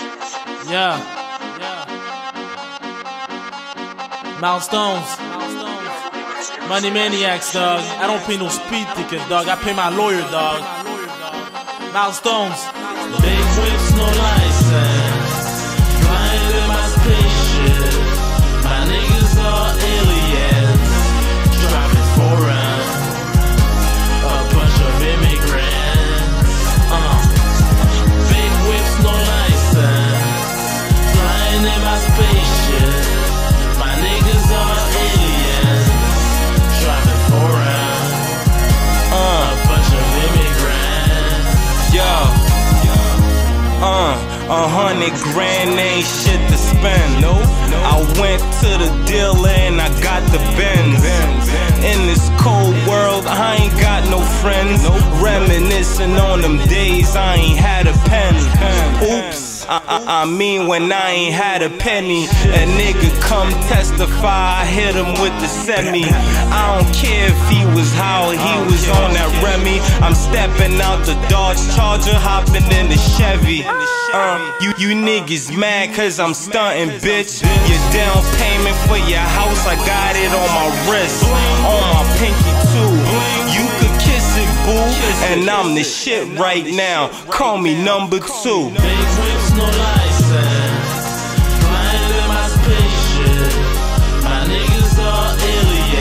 Yeah. Yeah. Milestones. Money maniacs, dog. I don't pay no speed ticket, dog. I pay my lawyer, dog. Milestones. Big whips, no license. Flying in my spaceship. A hundred grand ain't shit to spend. Nope. I went to the dealer and I got the Benz. In this cold world, I ain't got no friends. Reminiscing on them days I ain't had a pen. Oops. I, I, mean when I ain't had a penny. A nigga come testify, I hit him with the semi. I don't care if he was how he was on that Remy. I'm stepping out the Dodge Charger, hopping in the Chevy. Uh, you, you niggas mad cause I'm stunting, bitch. Your down payment for your house, I got it on my wrist. On my And I'm the shit right now, call me number two Big whips, no license. Flying in my spaceship. My niggas are aliens.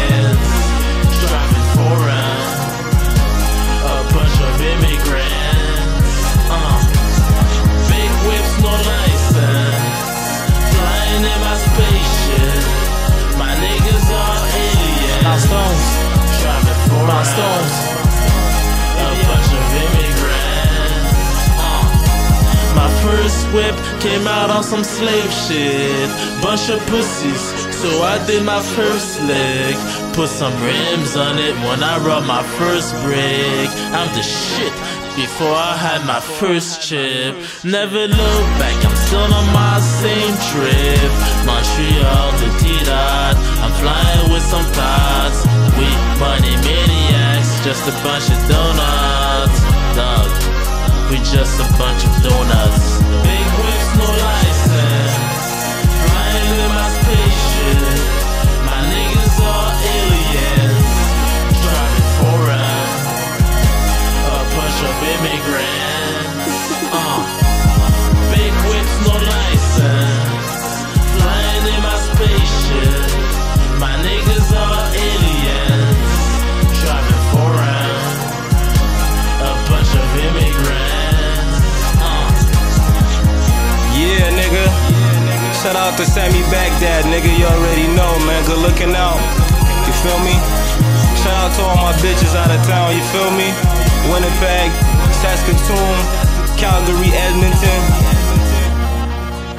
First whip came out on some slave shit. Bunch of pussies, so I did my first lick. Put some rims on it when I rub my first brick. I'm the shit before I had my first chip. Never look back, I'm still on my same trip. Montreal to T-Dot, I'm flying with some thoughts. We money maniacs, just a bunch of donuts. Dog. We just a bunch of donuts. Shout out to Sammy Baghdad, nigga. You already know, man. Good looking out. You feel me? Shout out to all my bitches out of town. You feel me? Winnipeg, Saskatoon, Calgary, Edmonton,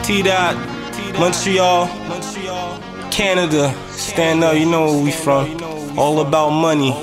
T Dot, Montreal, Canada. Stand up. You know where we from. All about money.